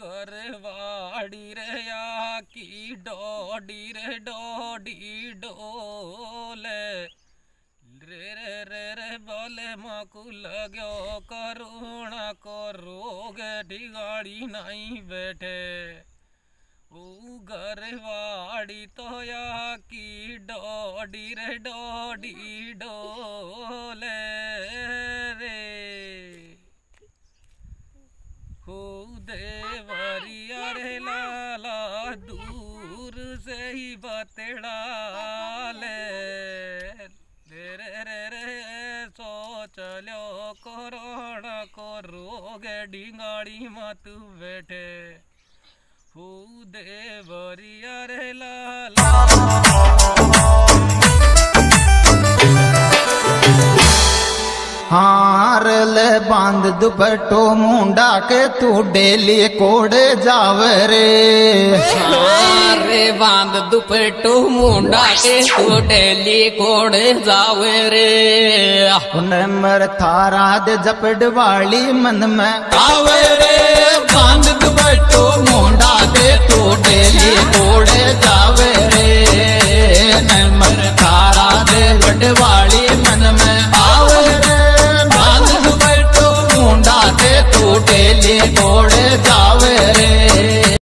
घरवाड़ी रे की डोडी रे, डोडी डोले। रे रे रे रे, बोले माकू लगो करुणा को रोग डिगाड़ी नहीं बैठे। ऊ घरवाड़ी तो या की डोडी रे, डोडी डोले रे। खुदे से ही बतड़ा ले। रे रे रे सोच लो कोरोना को रोग डिंगाड़ी मत बैठे। हो देवरिया रे लाला। हार ले बाँध दुपट्टो मुंडा के तू डेली कोड़े जावे रे। रे बाँध दुपट्टो मुंडा के तो डेली कोड़ जावे रे। नमर थारा दे जपड़ वाली मन में। आवे रे बाँध दुपटो मुंडा के तो डेली कोड़ जावे रे। नमर थारा दे जपड़ वाली मन में। आवे रे बाँध दुपटो मुंडा के तो डेली जावे रे।